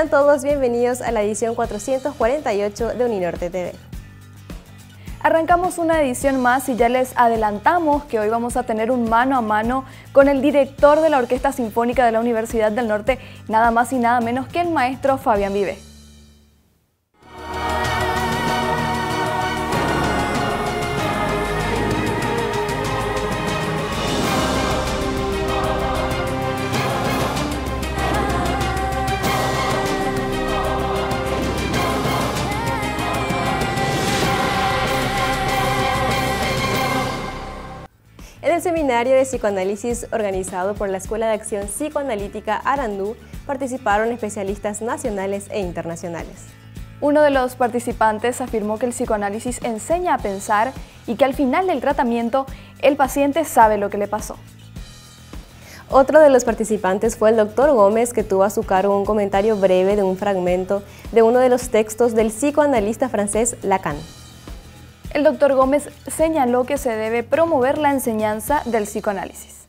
Sean todos bienvenidos a la edición 448 de Uninorte TV. Arrancamos una edición más y ya les adelantamos que hoy vamos a tener un mano a mano con el director de la Orquesta Sinfónica de la Universidad del Norte, nada más y nada menos que el maestro Fabián Vive. El seminario de psicoanálisis organizado por la Escuela de Acción Psicoanalítica Arandú participaron especialistas nacionales e internacionales. Uno de los participantes afirmó que el psicoanálisis enseña a pensar y que al final del tratamiento el paciente sabe lo que le pasó. Otro de los participantes fue el doctor Gómez, que tuvo a su cargo un comentario breve de un fragmento de uno de los textos del psicoanalista francés Lacan. El doctor Gómez señaló que se debe promover la enseñanza del psicoanálisis.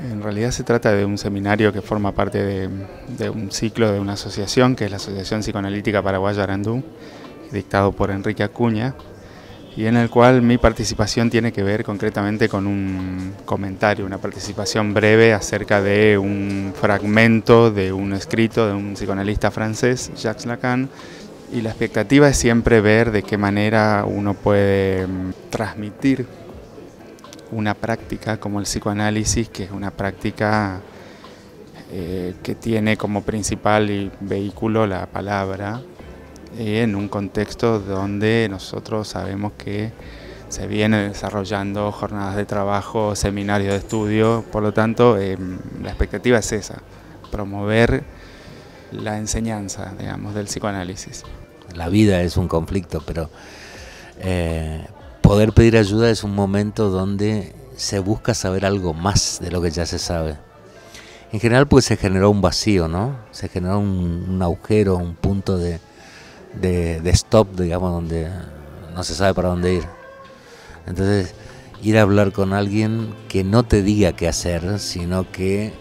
En realidad se trata de un seminario que forma parte de, de, un ciclo de una asociación, que es la Asociación Psicoanalítica Paraguaya Arandú, dictado por Enrique Acuña, y en el cual mi participación tiene que ver concretamente con un comentario, una participación breve acerca de un fragmento de un escrito de un psicoanalista francés, Jacques Lacan, y la expectativa es siempre ver de qué manera uno puede mm, transmitir una práctica como el psicoanálisis, que es una práctica eh, que tiene como principal vehículo la palabra, en un contexto donde nosotros sabemos que se viene desarrollando jornadas de trabajo, seminarios de estudio, por lo tanto eh, la expectativa es esa, promover la enseñanza, digamos, del psicoanálisis. La vida es un conflicto, pero eh, poder pedir ayuda es un momento donde se busca saber algo más de lo que ya se sabe. En general pues se generó un vacío, ¿no? Se generó un agujero, un punto de, de, stop, digamos, donde no se sabe para dónde ir. Entonces, ir a hablar con alguien que no te diga qué hacer, sino que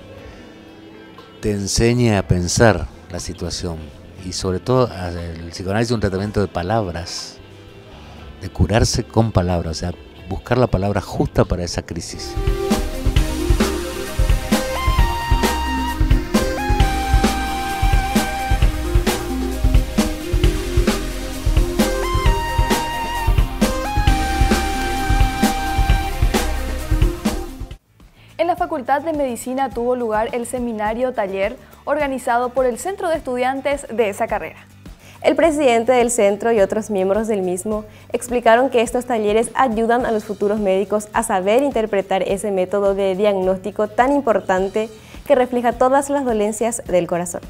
te enseñe a pensar la situación. Y sobre todo, el psicoanálisis es un tratamiento de palabras, de curarse con palabras, o sea, buscar la palabra justa para esa crisis. De Medicina tuvo lugar el seminario taller organizado por el Centro de Estudiantes de esa carrera. El presidente del centro y otros miembros del mismo explicaron que estos talleres ayudan a los futuros médicos a saber interpretar ese método de diagnóstico tan importante que refleja todas las dolencias del corazón.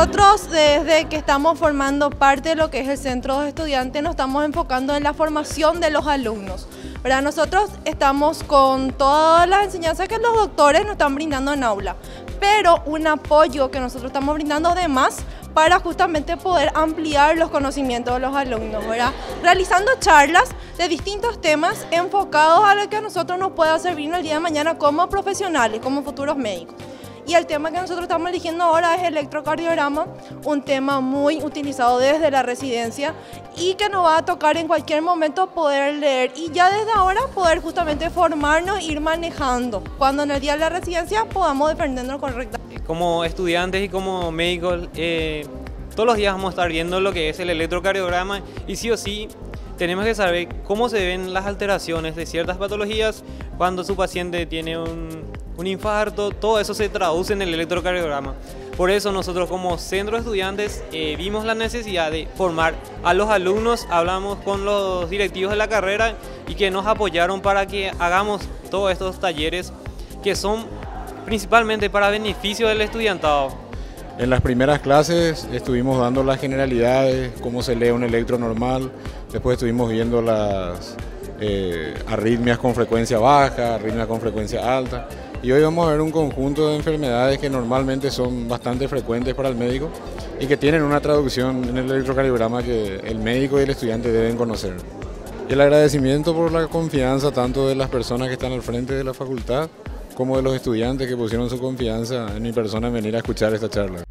Nosotros desde que estamos formando parte de lo que es el centro de estudiantes nos estamos enfocando en la formación de los alumnos. ¿verdad? Nosotros estamos con todas las enseñanzas que los doctores nos están brindando en aula, pero un apoyo que nosotros estamos brindando además para justamente poder ampliar los conocimientos de los alumnos, ¿verdad? realizando charlas de distintos temas enfocados a lo que a nosotros nos pueda servir el día de mañana como profesionales, como futuros médicos. Y el tema que nosotros estamos eligiendo ahora es electrocardiograma, un tema muy utilizado desde la residencia y que nos va a tocar en cualquier momento poder leer y ya desde ahora poder justamente formarnos e ir manejando. Cuando en el día de la residencia podamos defendernos correctamente. Como estudiantes y como médicos, eh, todos los días vamos a estar viendo lo que es el electrocardiograma y sí o sí tenemos que saber cómo se ven las alteraciones de ciertas patologías cuando su paciente tiene un, un infarto, todo eso se traduce en el electrocardiograma. Por eso nosotros como centro de estudiantes eh, vimos la necesidad de formar a los alumnos, hablamos con los directivos de la carrera y que nos apoyaron para que hagamos todos estos talleres que son principalmente para beneficio del estudiantado. En las primeras clases estuvimos dando las generalidades, cómo se lee un electro normal, después estuvimos viendo las, eh, arritmias con frecuencia baja, arritmias con frecuencia alta. Y hoy vamos a ver un conjunto de enfermedades que normalmente son bastante frecuentes para el médico y que tienen una traducción en el electrocardiograma que el médico y el estudiante deben conocer. Y el agradecimiento por la confianza tanto de las personas que están al frente de la facultad como de los estudiantes que pusieron su confianza en mi persona en venir a escuchar esta charla.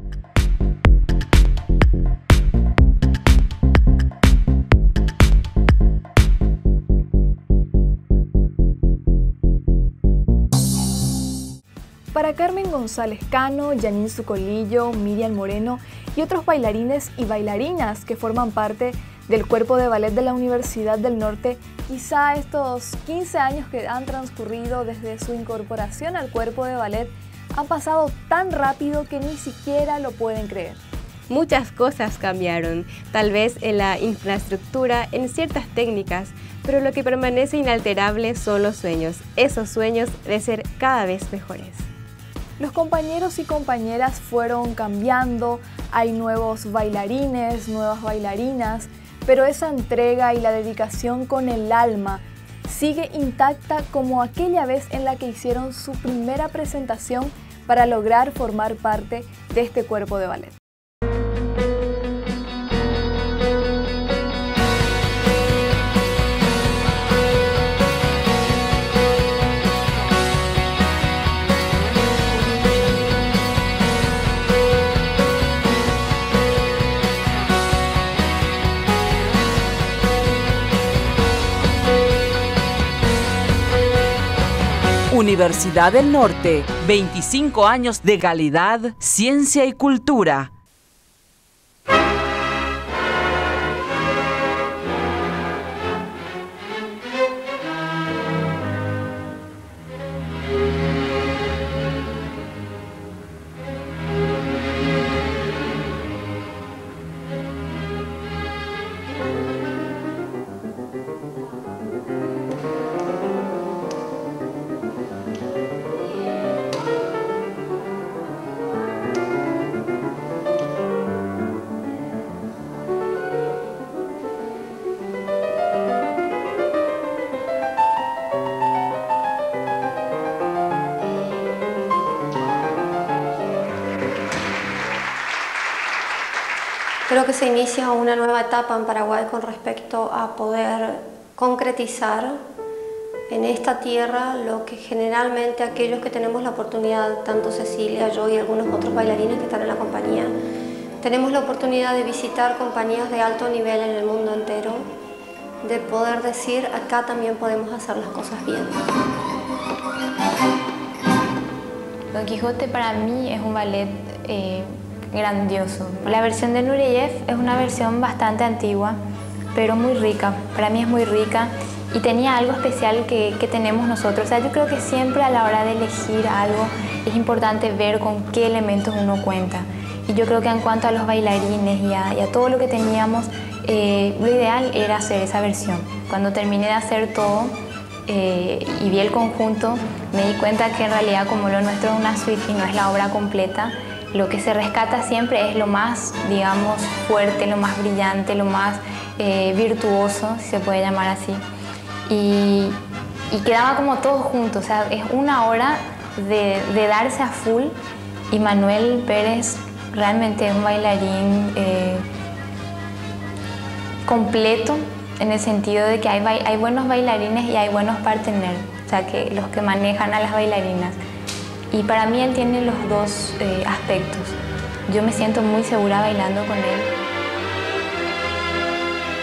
Carmen González Cano, Janine Sucolillo, Miriam Moreno y otros bailarines y bailarinas que forman parte del cuerpo de ballet de la Universidad del Norte, quizá estos 15 años que han transcurrido desde su incorporación al cuerpo de ballet han pasado tan rápido que ni siquiera lo pueden creer. Muchas cosas cambiaron, tal vez en la infraestructura, en ciertas técnicas, pero lo que permanece inalterable son los sueños, esos sueños de ser cada vez mejores. Los compañeros y compañeras fueron cambiando, hay nuevos bailarines, nuevas bailarinas, pero esa entrega y la dedicación con el alma sigue intacta como aquella vez en la que hicieron su primera presentación para lograr formar parte de este cuerpo de ballet. Universidad del Norte, 25 años de calidad, ciencia y cultura. Creo que se inicia una nueva etapa en Paraguay con respecto a poder concretizar en esta tierra lo que generalmente aquellos que tenemos la oportunidad, tanto Cecilia, yo y algunos otros bailarines que están en la compañía, tenemos la oportunidad de visitar compañías de alto nivel en el mundo entero, de poder decir acá también podemos hacer las cosas bien. Don Quijote para mí es un ballet eh, grandioso. La versión de Nureyev es una versión bastante antigua, pero muy rica. Para mí es muy rica y tenía algo especial que, tenemos nosotros. O sea, yo creo que siempre a la hora de elegir algo es importante ver con qué elementos uno cuenta. Y yo creo que en cuanto a los bailarines y a, y a todo lo que teníamos, eh, lo ideal era hacer esa versión. Cuando terminé de hacer todo eh, y vi el conjunto, me di cuenta que en realidad como lo nuestro es una suite y no es la obra completa, lo que se rescata siempre es lo más, digamos, fuerte, lo más brillante, lo más eh, virtuoso, si se puede llamar así. Y, y, quedaba como todo junto, o sea, es una hora de, de darse a full y Manuel Pérez realmente es un bailarín eh, completo en el sentido de que hay, hay buenos bailarines y hay buenos partener, o sea, que los que manejan a las bailarinas. Y para mí él tiene los dos eh, aspectos. Yo me siento muy segura bailando con él.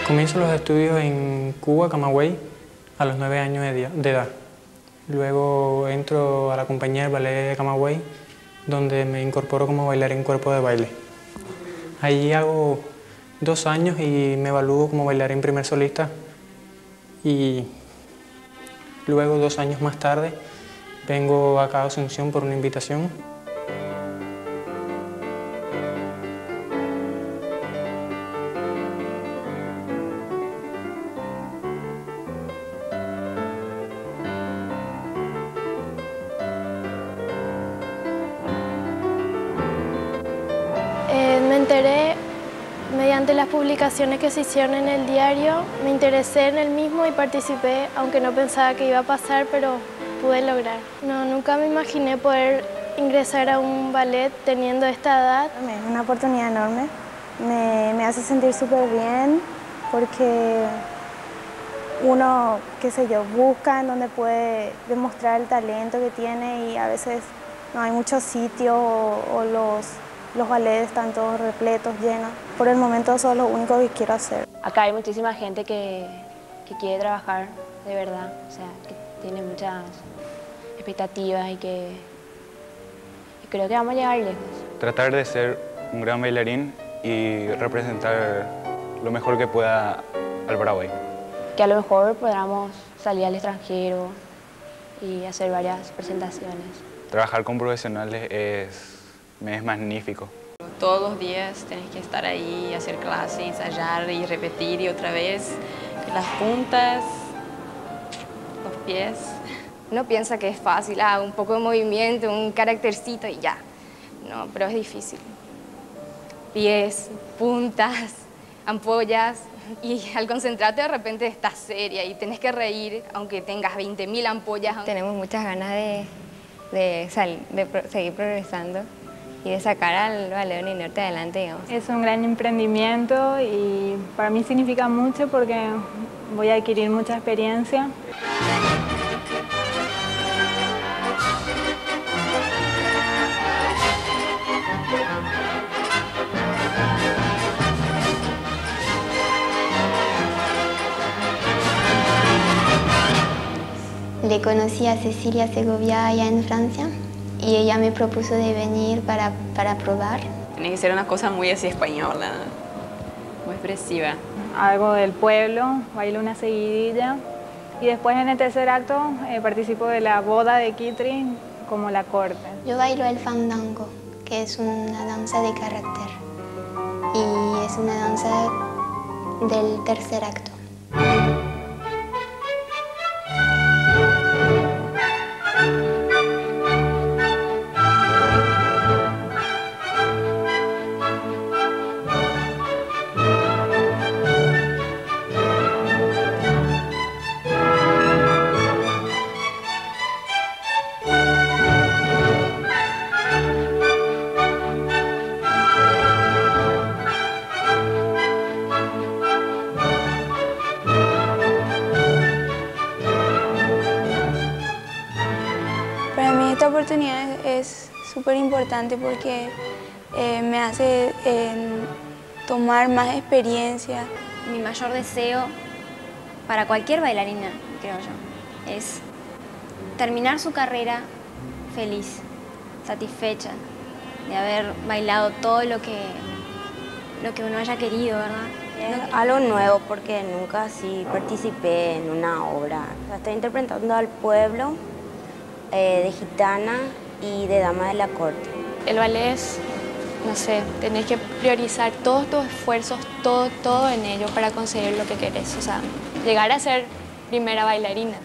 Comienzo los estudios en Cuba, Camagüey, a los nueve años de edad. Luego entro a la compañía del ballet de Camagüey, donde me incorporo como bailarín cuerpo de baile. Allí hago dos años y me evalúo como bailarín primer solista. Y luego, dos años más tarde, Vengo acá a Asunción por una invitación. Eh, me enteré Mediante las publicaciones que se hicieron en el diario, me interesé en el mismo y participé, aunque no pensaba que iba a pasar, pero pude lograr. No, nunca me imaginé poder ingresar a un ballet teniendo esta edad. Es una oportunidad enorme, me, me hace sentir súper bien porque uno, qué sé yo, busca en donde puede demostrar el talento que tiene y a veces no hay muchos sitios o, los, los ballets están todos repletos, llenos. Por el momento eso es lo único que quiero hacer. Acá hay muchísima gente que, que quiere trabajar de verdad, o sea, que tiene muchas expectativas y que creo que vamos a llegar lejos. Tratar de ser un gran bailarín y representar lo mejor que pueda al Broadway que a lo mejor podamos salir al extranjero y hacer varias presentaciones. Trabajar con profesionales es, es magnífico. Todos los días tienes que estar ahí, hacer clase, ensayar y repetir y otra vez las puntas, pies. Uno piensa que es fácil, ah, un poco de movimiento, un caractercito y ya. No, pero es difícil. Pies, puntas, ampollas, y al concentrarte de repente estás seria y tenés que reír aunque tengas 20.000 ampollas. Tenemos muchas ganas de, de, seguir progresando y de sacar al Ballet Norte adelante, digamos. Es un gran emprendimiento y para mí significa mucho porque voy a adquirir mucha experiencia. Le conocí a Cecilia Segovia allá en Francia y ella me propuso de venir para, para probar. Tiene que ser una cosa muy así española, expresiva. Algo del pueblo, bailo una seguidilla y después en el tercer acto eh, participo de la boda de Kitri como la corte. Yo bailo el fandango, que es una danza de carácter y es una danza del tercer acto. Importante porque eh, me hace tomar más experiencia. Mi mayor deseo para cualquier bailarina, creo yo, es terminar su carrera feliz, satisfecha de haber bailado todo lo que, lo que uno haya querido, ¿verdad? algo nuevo porque nunca así participé en una obra. Estoy interpretando al pueblo eh, de gitana y de dama de la corte. El ballet es, no sé, tenés que priorizar todos tus esfuerzos, todo, todo en ello para conseguir lo que querés, o sea, llegar a ser primera bailarina.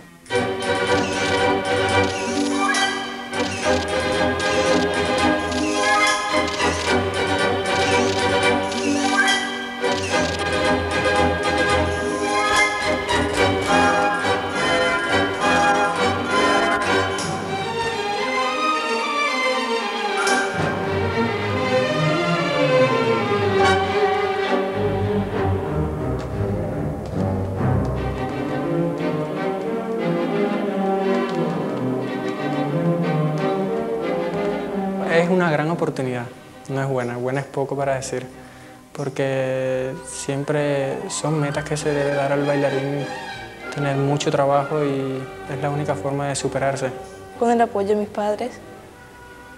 Oportunidad, no es buena, buena es poco para decir, porque siempre son metas que se debe dar al bailarín, tener mucho trabajo y es la única forma de superarse. Con el apoyo de mis padres,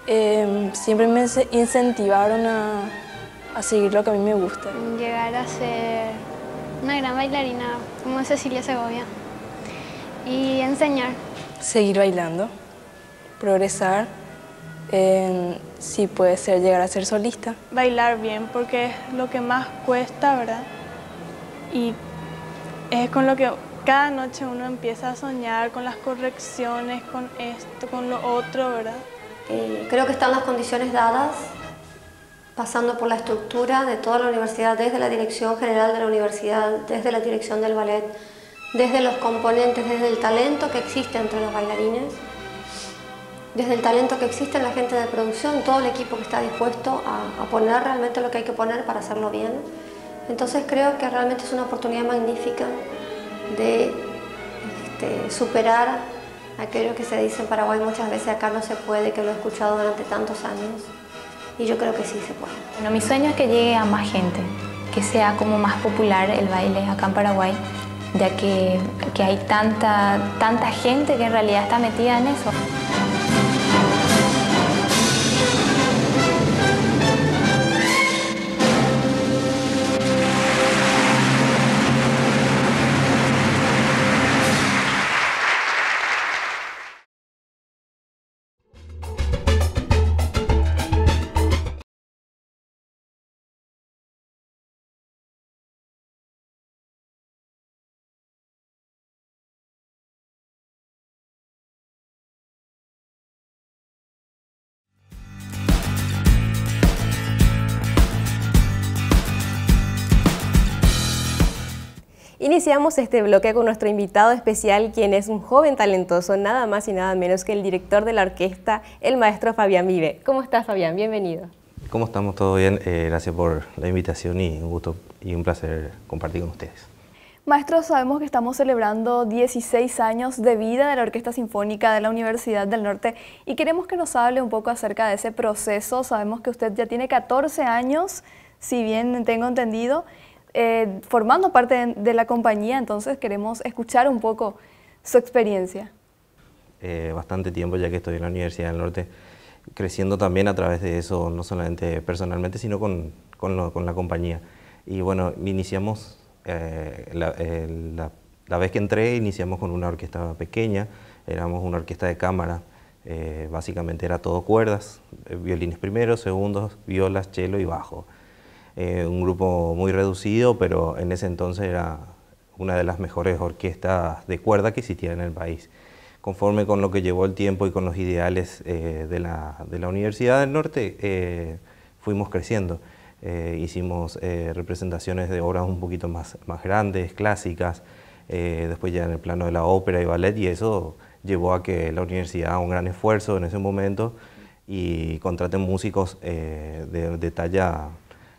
em, siempre me incentivaron a, a seguir lo que a mí me gusta. Llegar a ser una gran bailarina como Cecilia Segovia y enseñar. Seguir bailando, progresar si puede ser llegar a ser solista. Bailar bien porque es lo que más cuesta, ¿verdad? Y es con lo que cada noche uno empieza a soñar con las correcciones, con esto, con lo otro, ¿verdad? Eh, creo que están las condiciones dadas pasando por la estructura de toda la universidad, desde la dirección general de la universidad, desde la dirección del ballet, desde los componentes, desde el talento que existe entre los bailarines, desde el talento que existe en la gente de producción, todo el equipo que está dispuesto a, poner realmente lo que hay que poner para hacerlo bien. Entonces creo que realmente es una oportunidad magnífica de este, superar aquello que se dice en Paraguay muchas veces acá no se puede, que lo he escuchado durante tantos años y yo creo que sí se puede. Bueno, mi sueño es que llegue a más gente, que sea como más popular el baile acá en Paraguay, ya que, que hay tanta, tanta gente que en realidad está metida en eso. Iniciamos este bloque con nuestro invitado especial, quien es un joven talentoso, nada más y nada menos que el director de la orquesta, el maestro Fabián Vive. ¿Cómo estás, Fabián? Bienvenido. ¿Cómo estamos? ¿Todo bien? Eh, gracias por la invitación y un gusto y un placer compartir con ustedes. Maestro, sabemos que estamos celebrando 16 años de vida de la Orquesta Sinfónica de la Universidad del Norte y queremos que nos hable un poco acerca de ese proceso. Sabemos que usted ya tiene 14 años, si bien tengo entendido, eh, formando parte de, la compañía, entonces queremos escuchar un poco su experiencia. Eh, bastante tiempo ya que estoy en la Universidad del Norte, creciendo también a través de eso, no solamente personalmente, sino con, con, la compañía. Y bueno, iniciamos, eh, la, la, vez que entré, iniciamos con una orquesta pequeña, éramos una orquesta de cámara, básicamente era todo cuerdas, violines primeros, segundos, violas, cello y bajo. Eh, un grupo muy reducido, pero en ese entonces era una de las mejores orquestas de cuerda que existía en el país. Conforme con lo que llevó el tiempo y con los ideales eh, de, la, de, la, Universidad del Norte, eh, fuimos creciendo. hicimos representaciones de obras un poquito más, más grandes, clásicas, después ya en el plano de la ópera y ballet, y eso llevó a que la universidad haga un gran esfuerzo en ese momento y contraten músicos de, de talla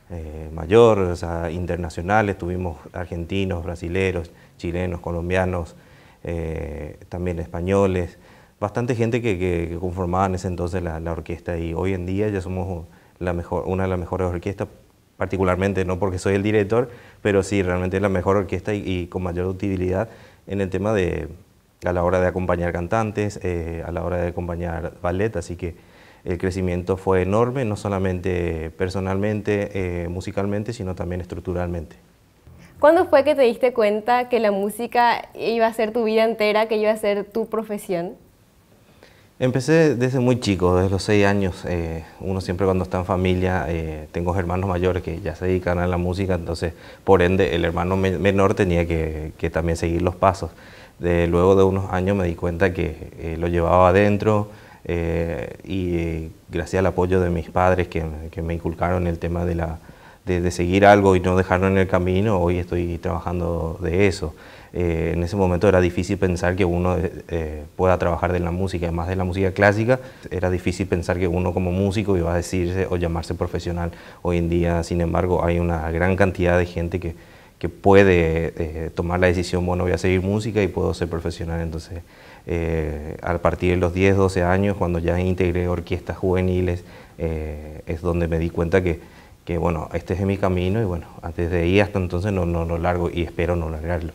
eh, mayor, o sea, internacionales, tuvimos argentinos, brasileros, chilenos, colombianos, eh, también españoles, bastante gente que, que, conformaba en ese entonces la, orquesta y hoy en día ya somos la mejor, una de las mejores orquestas, particularmente no porque soy el director, pero sí realmente la mejor orquesta y, con mayor utilidad en el tema de a la hora de acompañar cantantes, eh, a la hora de acompañar ballet, así que el crecimiento fue enorme, no solamente personalmente, eh, musicalmente, sino también estructuralmente. ¿Cuándo fue que te diste cuenta que la música iba a ser tu vida entera, que iba a ser tu profesión? Empecé desde muy chico, desde los seis años. Eh, uno siempre cuando está en familia, eh, tengo hermanos mayores que ya se dedican a la música, entonces por ende el hermano menor tenía que, también seguir los pasos. luego de unos años me di cuenta que lo llevaba adentro, eh, y gracias al apoyo de mis padres que, que me inculcaron el tema de, la, de, seguir algo y no dejarlo en el camino, hoy estoy trabajando de eso. Eh, en ese momento era difícil pensar que uno eh, pueda trabajar de la música, además de la música clásica, era difícil pensar que uno como músico iba a decirse o llamarse profesional. Hoy en día, sin embargo, hay una gran cantidad de gente que, que puede tomar la decisión, bueno, voy a seguir música y puedo ser profesional. Entonces, eh, a partir de los 10, 12 años, cuando ya integré orquestas juveniles, eh, es donde me di cuenta que, que, bueno, este es mi camino y bueno, antes de ahí hasta entonces no, no lo largo y espero no largarlo.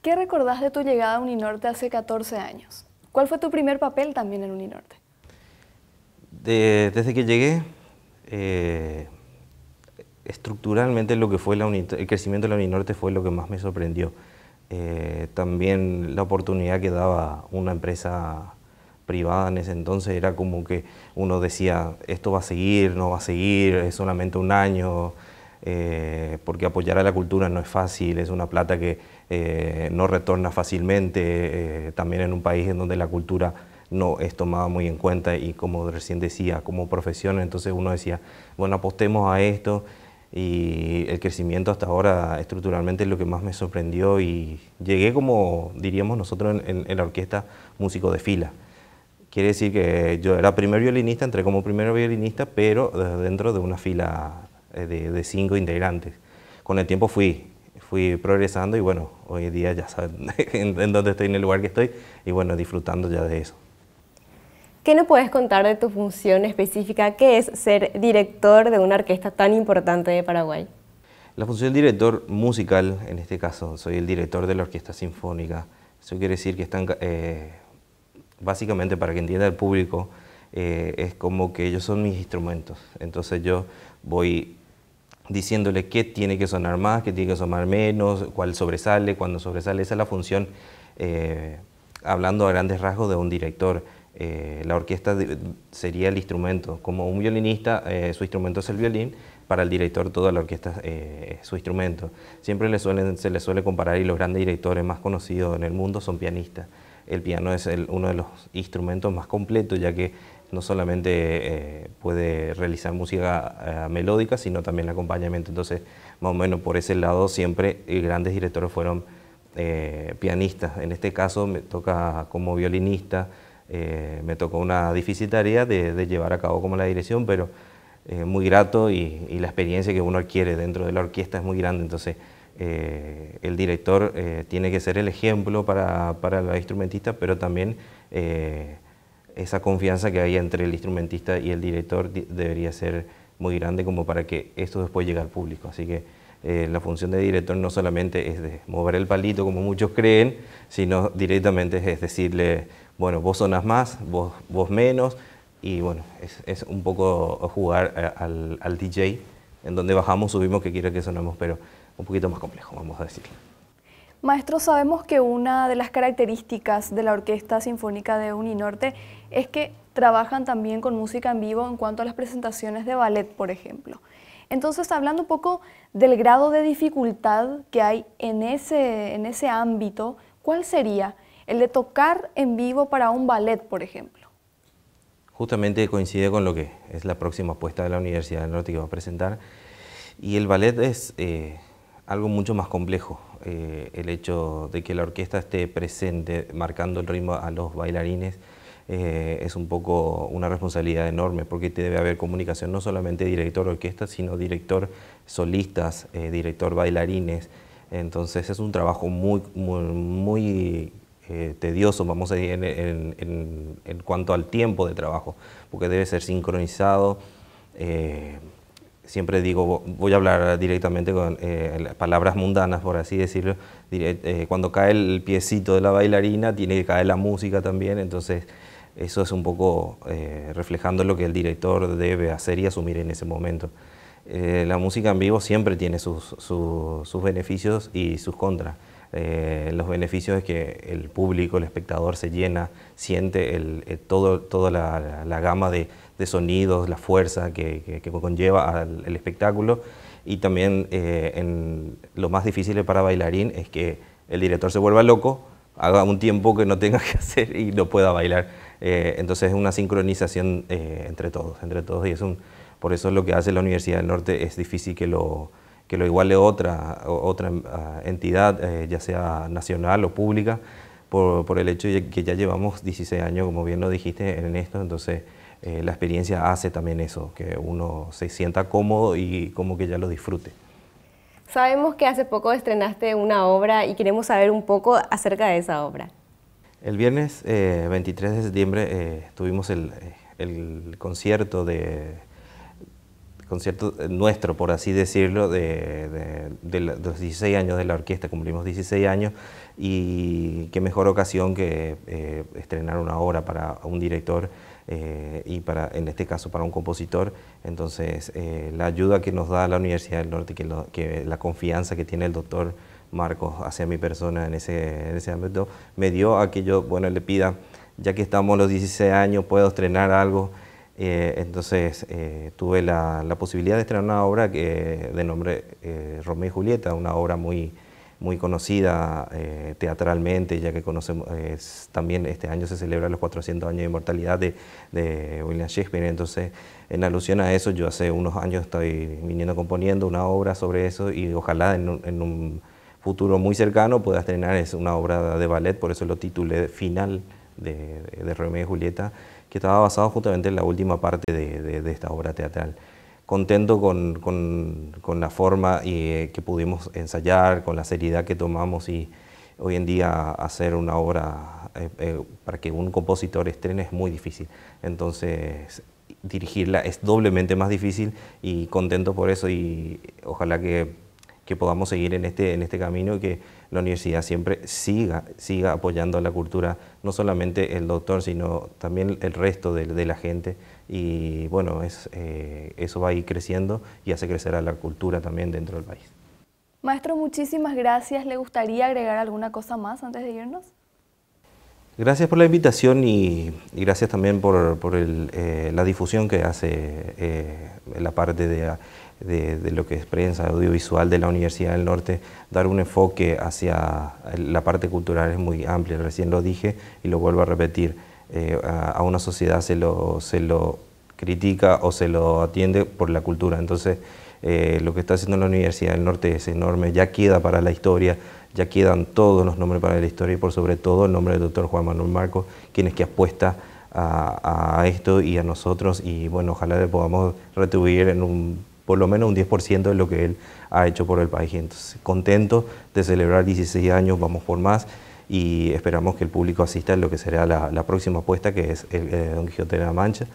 ¿Qué recordás de tu llegada a Uninorte hace 14 años? ¿Cuál fue tu primer papel también en Uninorte? desde que llegué, eh, estructuralmente lo que fue el crecimiento de la Uninorte fue lo que más me sorprendió. Eh, también la oportunidad que daba una empresa privada en ese entonces era como que uno decía, esto va a seguir, no va a seguir, es solamente un año, eh, porque apoyar a la cultura no es fácil, es una plata que eh, no retorna fácilmente, también en un país en donde la cultura no es tomada muy en cuenta y como recién decía, como profesión, entonces uno decía, bueno, apostemos a esto y el crecimiento hasta ahora estructuralmente es lo que más me sorprendió y llegué como diríamos nosotros en, la orquesta músico de fila. Quiere decir que yo era primer violinista, entré como primer violinista, pero dentro de una fila eh, de, de cinco integrantes. Con el tiempo fui fui progresando y bueno, hoy en día ya saben en, en dónde estoy, en el lugar que estoy y bueno, disfrutando ya de eso. ¿Qué nos puedes contar de tu función específica? ¿Qué es ser director de una orquesta tan importante de Paraguay? La función de director musical, en este caso, soy el director de la Orquesta Sinfónica. Eso quiere decir que están, eh, básicamente para que entienda el público, eh, es como que ellos son mis instrumentos. Entonces yo voy diciéndole qué tiene que sonar más, qué tiene que sonar menos, cuál sobresale, cuándo sobresale. Esa es la función, eh, hablando a grandes rasgos, de un director. Eh, la orquesta sería el instrumento. Como un violinista, eh, su instrumento es el violín, para el director toda la orquesta es su instrumento. Siempre le suelen, se le suele comparar y los grandes directores más conocidos en el mundo son pianistas. El piano es uno de los instrumentos más completos, ya que no solamente eh, puede realizar música eh, melódica, sino también el acompañamiento. Entonces, más o menos por ese lado siempre grandes directores fueron eh, pianistas. En este caso me toca como violinista, me tocó una difícil tarea de, llevar a cabo como la dirección, pero muy grato y, la experiencia que uno adquiere dentro de la orquesta es muy grande. Entonces, el director tiene que ser el ejemplo para, para los instrumentistas, pero también esa confianza que hay entre el instrumentista y el director debería ser muy grande como para que esto después llegue al público. Así que eh, la función de director no solamente es de mover el palito como muchos creen, sino directamente es decirle, bueno, vos sonas más, vos, vos menos, y bueno, es, un poco jugar al, DJ, en donde bajamos, subimos, que quiera que sonamos, pero un poquito más complejo, vamos a decirlo. Maestro, sabemos que una de las características de la Orquesta Sinfónica de Uninorte es que trabajan también con música en vivo en cuanto a las presentaciones de ballet, por ejemplo. Entonces, hablando un poco del grado de dificultad que hay en ese, en ese ámbito, ¿cuál sería el de tocar en vivo para un ballet, por ejemplo? Justamente coincide con lo que es la próxima apuesta de la Universidad del Norte que va a presentar. Y el ballet es eh, algo mucho más complejo. Eh, el hecho de que la orquesta esté presente, marcando el ritmo a los bailarines, eh, es un poco una responsabilidad enorme porque debe haber comunicación no solamente director orquesta, sino director solistas, eh, director bailarines. Entonces es un trabajo muy, muy, tedioso, vamos a decir, en, cuanto al tiempo de trabajo, porque debe ser sincronizado siempre digo, voy a hablar directamente con eh, palabras mundanas, por así decirlo, eh, cuando cae el piecito de la bailarina, tiene que caer la música también, entonces eso es un poco eh, reflejando lo que el director debe hacer y asumir en ese momento. la música en vivo siempre tiene sus, beneficios y sus contras. Los beneficios es que el público, el espectador se llena, siente el, todo, toda la gama de, de sonidos, la fuerza que, conlleva al, el espectáculo y también eh, en, lo más difícil para bailarín es que el director se vuelva loco, haga un tiempo que no tenga que hacer y no pueda bailar. Eh, entonces es una sincronización eh, entre todos, entre todos y es un, por eso lo que hace la Universidad del Norte es difícil que lo, que lo iguale otra, otra ah, entidad, ya sea nacional o pública, por, por, el hecho de que ya llevamos 16 años, como bien lo dijiste, en esto, entonces eh, la experiencia hace también eso, que uno se sienta cómodo y como que ya lo disfrute. Sabemos que hace poco estrenaste una obra y queremos saber un poco acerca de esa obra. El viernes 23 eh, de septiembre eh, tuvimos el, concierto de concierto nuestro, por así decirlo, de, los 16 años de la orquesta, cumplimos 16 años y qué mejor ocasión que estrenar una obra para un director eh, y para, en este caso para un compositor. Entonces, eh, la ayuda que nos da la Universidad del Norte, que, la confianza que tiene el doctor Marcos hacia mi persona en ese, ámbito, me dio a que yo, bueno, le pida, ya que estamos los 16 años, puedo estrenar algo. Eh, entonces, tuve la, la, posibilidad de estrenar una obra que, de nombre Romeo y Julieta, una obra muy muy conocida eh, teatralmente, ya que conocemos, también este año se celebra los 400 años de inmortalidad de, de, William Shakespeare, entonces en alusión a eso yo hace unos años estoy viniendo componiendo una obra sobre eso y ojalá en un, futuro muy cercano pueda estrenar es una obra de ballet, por eso lo titulé Final de, de Romeo y Julieta, que estaba basado justamente en la última parte de, de esta obra teatral contento con, con, con la forma eh, que pudimos ensayar, con la seriedad que tomamos y hoy en día hacer una obra eh, eh, para que un compositor estrene es muy difícil. Entonces dirigirla es doblemente más difícil y contento por eso y ojalá que, que podamos seguir en este, en este camino y que la universidad siempre siga, siga apoyando la cultura, no solamente el doctor, sino también el resto de, de la gente y bueno, es, eh, eso va a ir creciendo y hace crecer a la cultura también dentro del país. Maestro, muchísimas gracias. ¿Le gustaría agregar alguna cosa más antes de irnos? Gracias por la invitación y, gracias también por, por el, eh, la difusión que hace eh, la parte de, de, lo que es prensa audiovisual de la Universidad del Norte. Dar un enfoque hacia la parte cultural es muy amplia, recién lo dije y lo vuelvo a repetir eh, a, una sociedad se lo, se lo critica o se lo atiende por la cultura. Entonces, eh, lo que está haciendo la Universidad del Norte es enorme, ya queda para la historia, ya quedan todos los nombres para la historia y por sobre todo el nombre del doctor Juan Manuel Marcos, quien es que apuesta a, a, esto y a nosotros y bueno, ojalá le podamos retribuir en un, por lo menos un 10% de lo que él ha hecho por el país. Entonces, contento de celebrar 16 años, vamos por más y esperamos que el público asista a lo que será la, próxima apuesta, que es el, eh, Don Quijote de la Mancha.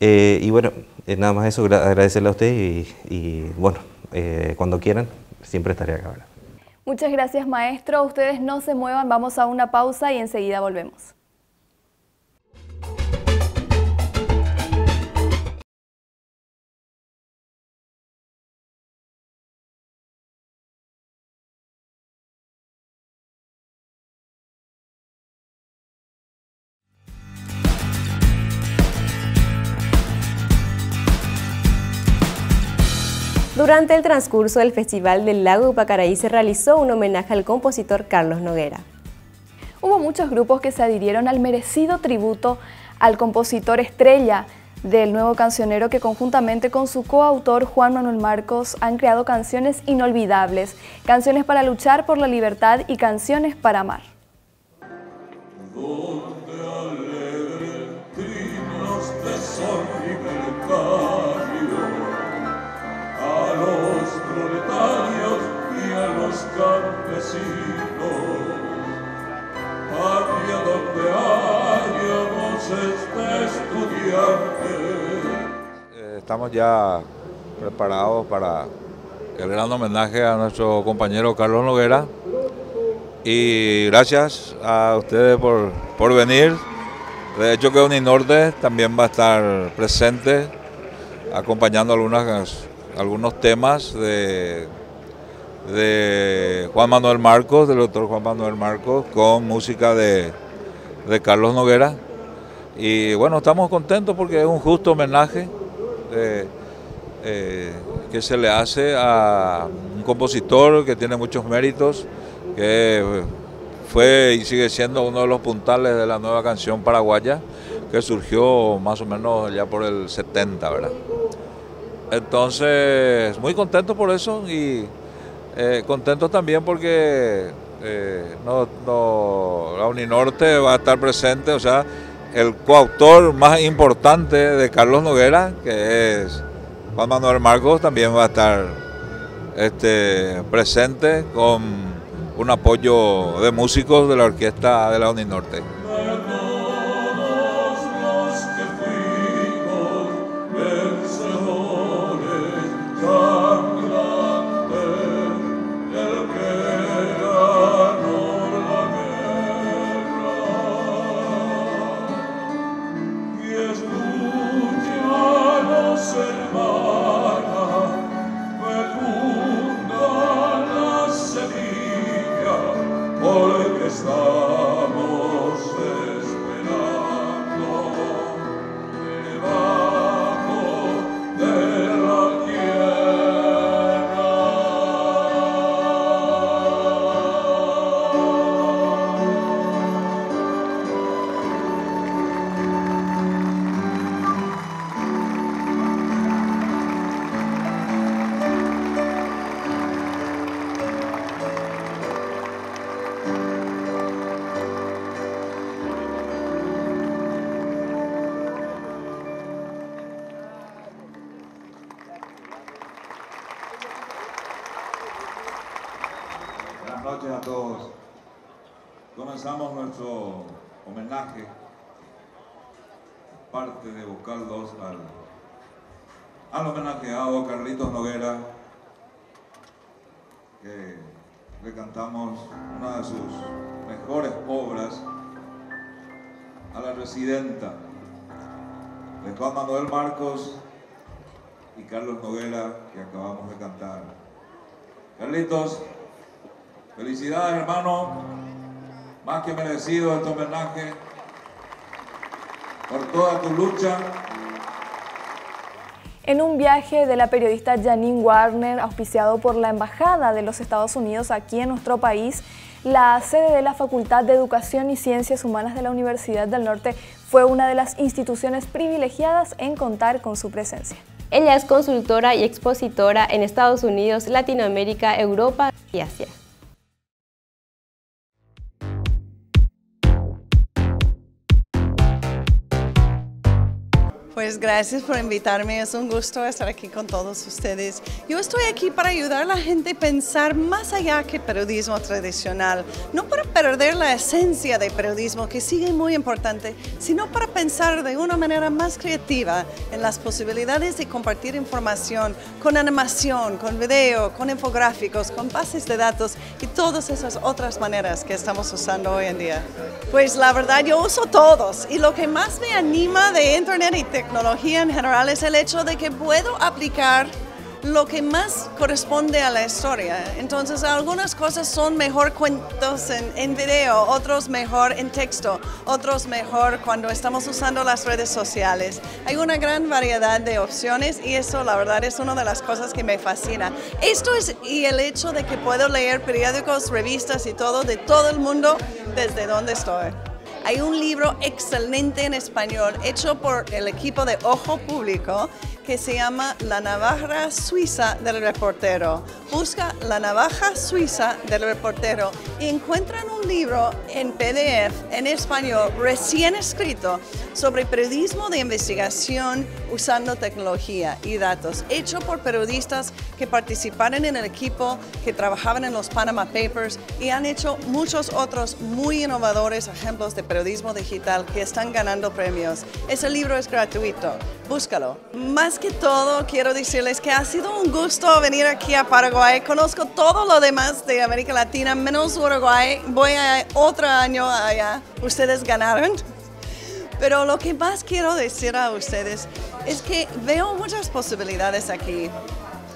Eh, y bueno, eh, nada más eso, agradecerle a usted y, bueno, cuando quieran, siempre estaré acá. Muchas gracias, maestro. Ustedes no se muevan, vamos a una pausa y enseguida volvemos. Durante el transcurso del Festival del Lago Upacaraí se realizó un homenaje al compositor Carlos Noguera. Hubo muchos grupos que se adhirieron al merecido tributo al compositor estrella del nuevo cancionero que conjuntamente con su coautor Juan Manuel Marcos han creado canciones inolvidables, canciones para luchar por la libertad y canciones para amar. Estamos ya preparados para el gran homenaje a nuestro compañero Carlos Noguera y gracias a ustedes por, por venir. De hecho que Uninorte también va a estar presente acompañando algunas, algunos temas de de Juan Manuel Marcos, del doctor Juan Manuel Marcos, con música de, Carlos Noguera. Y bueno, estamos contentos porque es un justo homenaje eh, eh, que se le hace a un compositor que tiene muchos méritos, que fue y sigue siendo uno de los puntales de la nueva canción paraguaya, que surgió más o menos ya por el 70, ¿verdad? Entonces, muy contento por eso y eh, contentos también porque eh, no, la Uninorte va a estar presente, o sea, el coautor más importante de Carlos Noguera, que es Juan Manuel Marcos, también va a estar este, presente con un apoyo de músicos de la orquesta de la Uninorte. Parte de Vocal 2 al, al homenajeado Carlitos Noguera, que le cantamos una de sus mejores obras a la residenta de Juan Manuel Marcos y Carlos Noguera que acabamos de cantar. Carlitos, felicidades hermano, más que merecido este homenaje por toda tu lucha. En un viaje de la periodista Janine Warner, auspiciado por la Embajada de los Estados Unidos aquí en nuestro país, la sede de la Facultad de Educación y Ciencias Humanas de la Universidad del Norte fue una de las instituciones privilegiadas en contar con su presencia. Ella es consultora y expositora en Estados Unidos, Latinoamérica, Europa y Asia. Pues gracias por invitarme, es un gusto estar aquí con todos ustedes. Yo estoy aquí para ayudar a la gente a pensar más allá que periodismo tradicional, no para perder la esencia del periodismo, que sigue muy importante, sino para pensar de una manera más creativa en las posibilidades de compartir información con animación, con video, con infográficos, con bases de datos y todas esas otras maneras que estamos usando hoy en día. Pues la verdad yo uso todos y lo que más me anima de Internet y tecnología tecnología en general es el hecho de que puedo aplicar lo que más corresponde a la historia. Entonces algunas cosas son mejor cuentos en, en, video, otros mejor en texto, otros mejor cuando estamos usando las redes sociales. Hay una gran variedad de opciones y eso la verdad es una de las cosas que me fascina. Esto es y el hecho de que puedo leer periódicos, revistas y todo de todo el mundo desde donde estoy. Hay un libro excelente en español hecho por el equipo de Ojo Público que se llama La navaja suiza del reportero. Busca La navaja suiza del reportero y encuentran un libro en PDF en español recién escrito sobre periodismo de investigación usando tecnología y datos, hecho por periodistas que participaron en el equipo, que trabajaban en los Panama Papers y han hecho muchos otros muy innovadores ejemplos de periodismo digital que están ganando premios. Ese libro es gratuito, búscalo. Más que todo, quiero decirles que ha sido un gusto venir aquí a Paraguay. Conozco todo lo demás de América Latina, menos Uruguay. Voy a otro año allá. Ustedes ganaron. Pero lo que más quiero decir a ustedes es que veo muchas posibilidades aquí.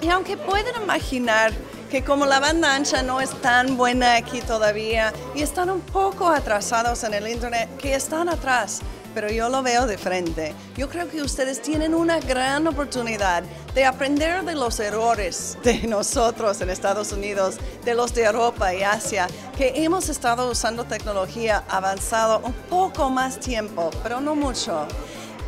Y aunque pueden imaginar que como la banda ancha no es tan buena aquí todavía y están un poco atrasados en el Internet, que están atrás, pero yo lo veo de frente. Yo creo que ustedes tienen una gran oportunidad de aprender de los errores de nosotros en Estados Unidos, de los de Europa y Asia, que hemos estado usando tecnología avanzado un poco más tiempo, pero no mucho.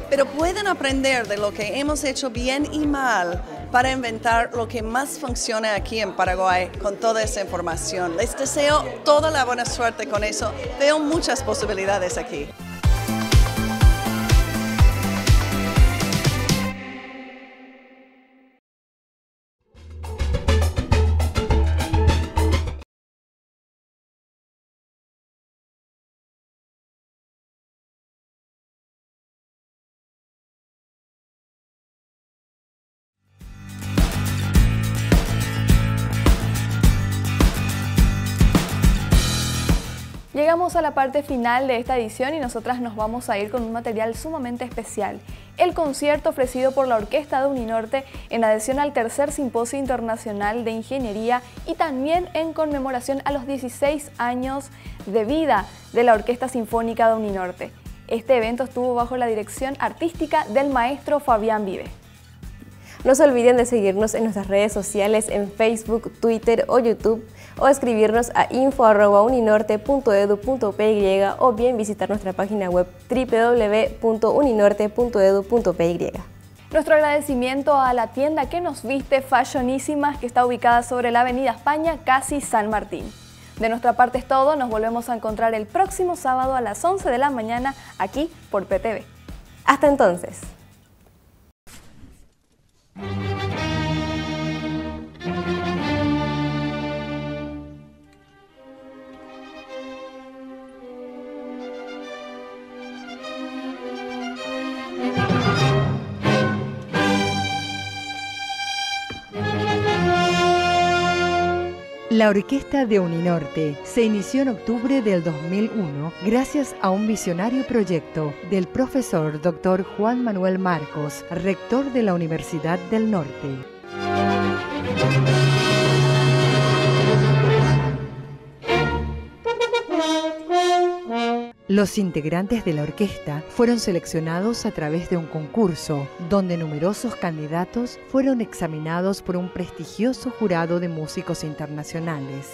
Pero pueden aprender de lo que hemos hecho bien y mal para inventar lo que más funciona aquí en Paraguay con toda esa información. Les deseo toda la buena suerte con eso. Veo muchas posibilidades aquí. Llegamos a la parte final de esta edición y nosotras nos vamos a ir con un material sumamente especial. El concierto ofrecido por la Orquesta de Uninorte en adhesión al tercer Simposio Internacional de Ingeniería y también en conmemoración a los 16 años de vida de la Orquesta Sinfónica de Uninorte. Este evento estuvo bajo la dirección artística del maestro Fabián Vive. No se olviden de seguirnos en nuestras redes sociales en Facebook, Twitter o YouTube o escribirnos a info.uninorte.edu.py o bien visitar nuestra página web www.uninorte.edu.py. Nuestro agradecimiento a la tienda que nos viste Fashionísimas que está ubicada sobre la avenida España, casi San Martín. De nuestra parte es todo, nos volvemos a encontrar el próximo sábado a las 11 de la mañana aquí por PTV. Hasta entonces. La Orquesta de Uninorte se inició en octubre del 2001 gracias a un visionario proyecto del profesor Dr. Juan Manuel Marcos, rector de la Universidad del Norte. Los integrantes de la orquesta fueron seleccionados a través de un concurso, donde numerosos candidatos fueron examinados por un prestigioso jurado de músicos internacionales.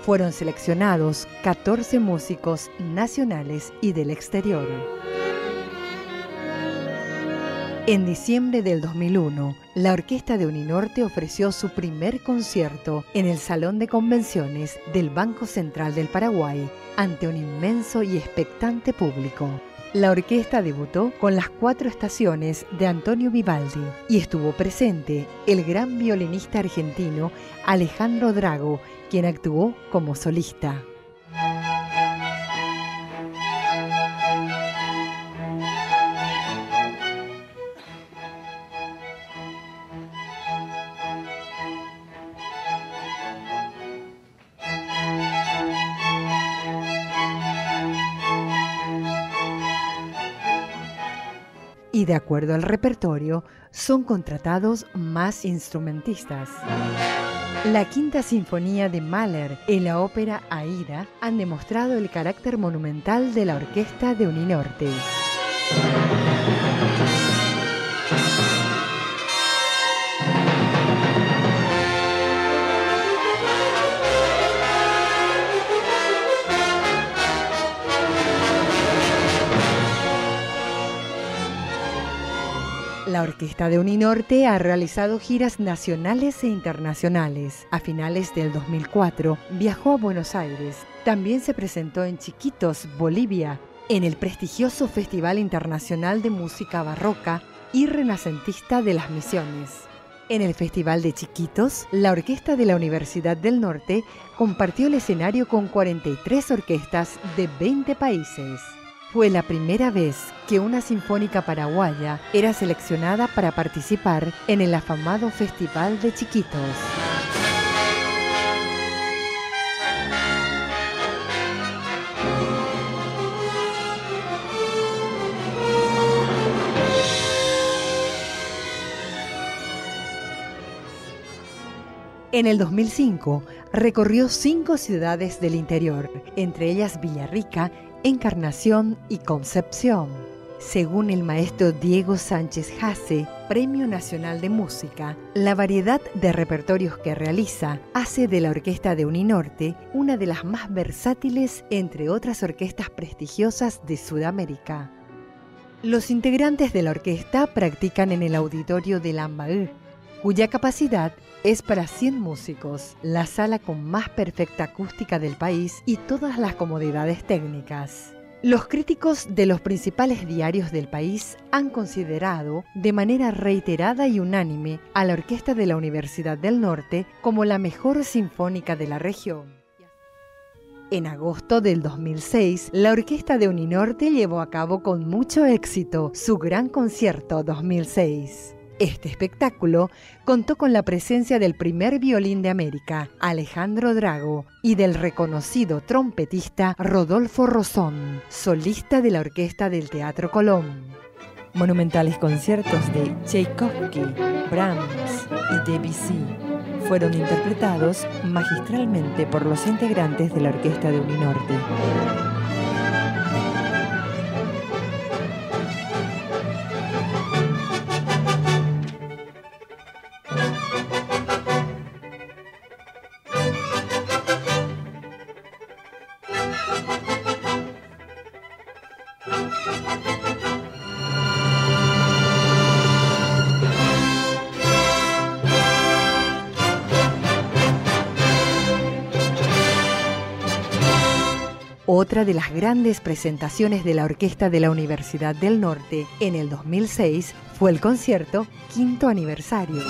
Fueron seleccionados 14 músicos nacionales y del exterior. En diciembre del 2001, la Orquesta de Uninorte ofreció su primer concierto en el Salón de Convenciones del Banco Central del Paraguay ante un inmenso y expectante público. La orquesta debutó con las cuatro estaciones de Antonio Vivaldi y estuvo presente el gran violinista argentino Alejandro Drago, quien actuó como solista. Acuerdo al repertorio son contratados más instrumentistas. La Quinta Sinfonía de Mahler y la ópera Aida han demostrado el carácter monumental de la orquesta de Uninorte. La Orquesta de Uninorte ha realizado giras nacionales e internacionales. A finales del 2004 viajó a Buenos Aires. También se presentó en Chiquitos, Bolivia, en el prestigioso Festival Internacional de Música Barroca y Renacentista de las Misiones. En el Festival de Chiquitos, la Orquesta de la Universidad del Norte compartió el escenario con 43 orquestas de 20 países. Fue la primera vez que una sinfónica paraguaya era seleccionada para participar en el afamado Festival de Chiquitos. En el 2005 recorrió cinco ciudades del interior, entre ellas Villarrica Encarnación y Concepción. Según el maestro Diego Sánchez Jase, Premio Nacional de Música, la variedad de repertorios que realiza hace de la Orquesta de Uninorte una de las más versátiles entre otras orquestas prestigiosas de Sudamérica. Los integrantes de la orquesta practican en el auditorio de Lambaú, cuya capacidad es para 100 músicos, la sala con más perfecta acústica del país y todas las comodidades técnicas. Los críticos de los principales diarios del país han considerado de manera reiterada y unánime a la Orquesta de la Universidad del Norte como la mejor sinfónica de la región. En agosto del 2006, la Orquesta de Uninorte llevó a cabo con mucho éxito su Gran Concierto 2006. Este espectáculo contó con la presencia del primer violín de América, Alejandro Drago, y del reconocido trompetista Rodolfo Rosón, solista de la orquesta del Teatro Colón. Monumentales conciertos de Tchaikovsky, Brahms y Debussy fueron interpretados magistralmente por los integrantes de la Orquesta de Uninorte. Otra de las grandes presentaciones de la Orquesta de la Universidad del Norte en el 2006 fue el concierto Quinto Aniversario.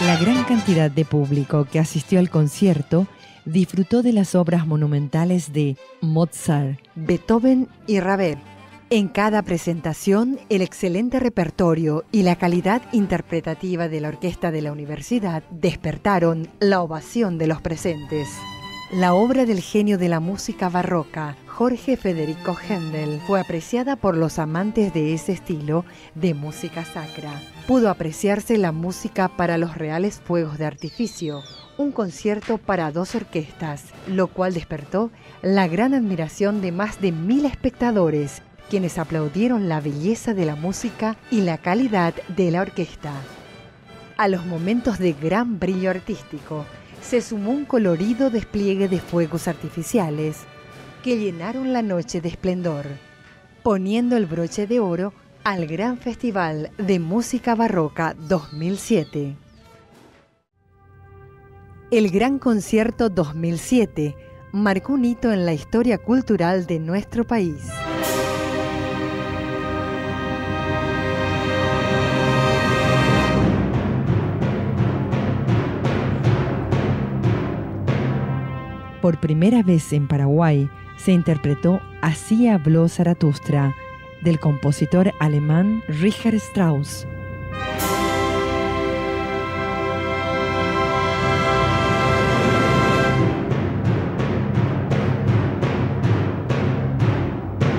La gran cantidad de público que asistió al concierto disfrutó de las obras monumentales de Mozart, Beethoven y Ravel En cada presentación, el excelente repertorio y la calidad interpretativa de la orquesta de la universidad despertaron la ovación de los presentes. La obra del genio de la música barroca, Jorge Federico Händel, fue apreciada por los amantes de ese estilo de música sacra. Pudo apreciarse la música para los reales fuegos de artificio, un concierto para dos orquestas, lo cual despertó la gran admiración de más de mil espectadores, quienes aplaudieron la belleza de la música y la calidad de la orquesta. A los momentos de gran brillo artístico, se sumó un colorido despliegue de fuegos artificiales que llenaron la noche de esplendor, poniendo el broche de oro al Gran Festival de Música Barroca 2007. El Gran Concierto 2007 marcó un hito en la historia cultural de nuestro país. Por primera vez en Paraguay se interpretó Así habló Zaratustra del compositor alemán Richard Strauss.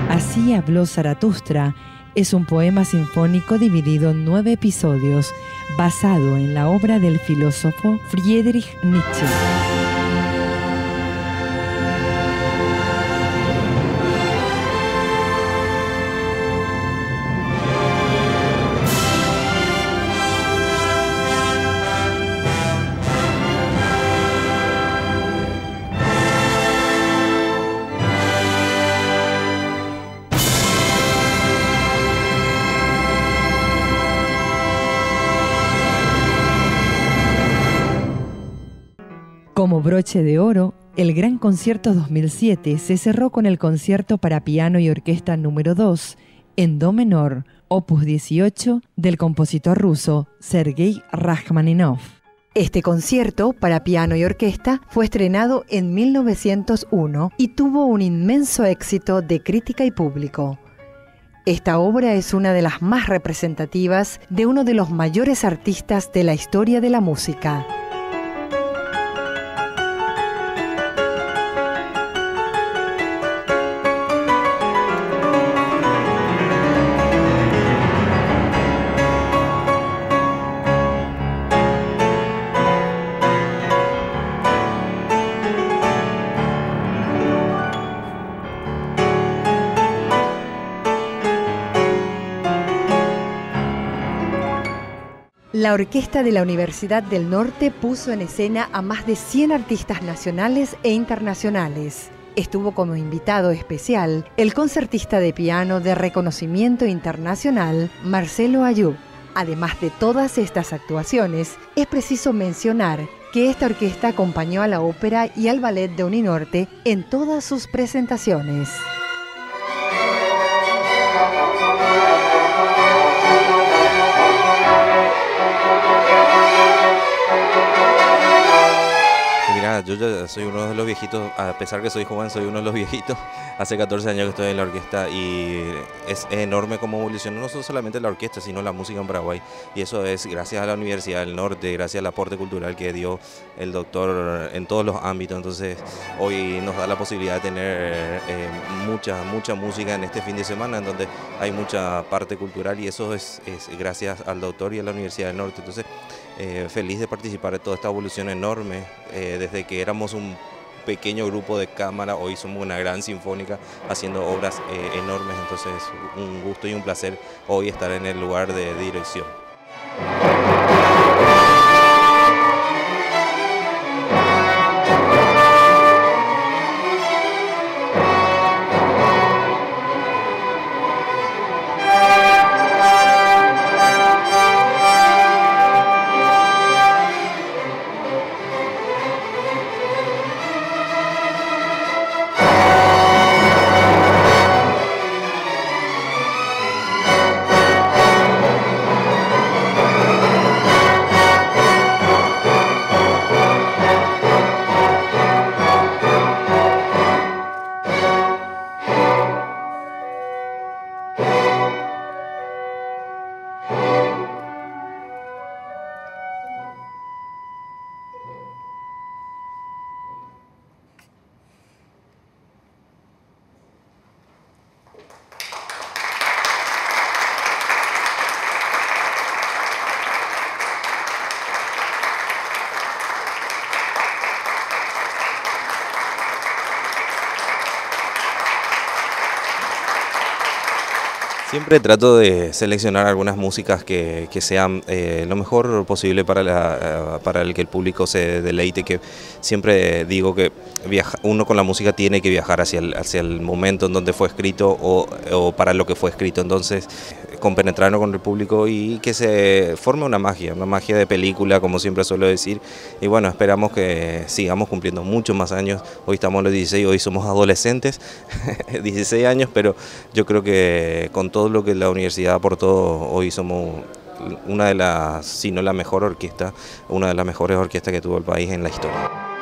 Así habló Zaratustra es un poema sinfónico dividido en nueve episodios, basado en la obra del filósofo Friedrich Nietzsche. Como broche de oro, el Gran Concierto 2007 se cerró con el concierto para piano y orquesta número 2 en Do menor, opus 18, del compositor ruso Sergei Rachmaninov. Este concierto para piano y orquesta fue estrenado en 1901 y tuvo un inmenso éxito de crítica y público. Esta obra es una de las más representativas de uno de los mayores artistas de la historia de la música. La Orquesta de la Universidad del Norte puso en escena a más de 100 artistas nacionales e internacionales. Estuvo como invitado especial el concertista de piano de reconocimiento internacional Marcelo Ayub. Además de todas estas actuaciones, es preciso mencionar que esta orquesta acompañó a la ópera y al ballet de Uninorte en todas sus presentaciones. Yo ya soy uno de los viejitos, a pesar que soy joven, soy uno de los viejitos. Hace 14 años que estoy en la orquesta y es enorme como evolucionó no solamente la orquesta, sino la música en Paraguay. Y eso es gracias a la Universidad del Norte, gracias al aporte cultural que dio el doctor en todos los ámbitos. Entonces, hoy nos da la posibilidad de tener eh, mucha, mucha música en este fin de semana, en donde hay mucha parte cultural y eso es, es gracias al doctor y a la Universidad del Norte. Entonces, eh, feliz de participar de toda esta evolución enorme, eh, desde que éramos un pequeño grupo de cámara, hoy somos una gran sinfónica haciendo obras eh, enormes, entonces un gusto y un placer hoy estar en el lugar de dirección. Siempre trato de seleccionar algunas músicas que, que sean eh, lo mejor posible para, la, eh, para el que el público se deleite, que siempre digo que viaja, uno con la música tiene que viajar hacia el, hacia el momento en donde fue escrito o, o para lo que fue escrito, entonces compenetrarnos con el público y que se forme una magia, una magia de película, como siempre suelo decir, y bueno, esperamos que sigamos cumpliendo muchos más años, hoy estamos los 16, hoy somos adolescentes, 16 años, pero yo creo que con todo lo que la universidad aportó, hoy somos una de las, si no la mejor orquesta, una de las mejores orquestas que tuvo el país en la historia.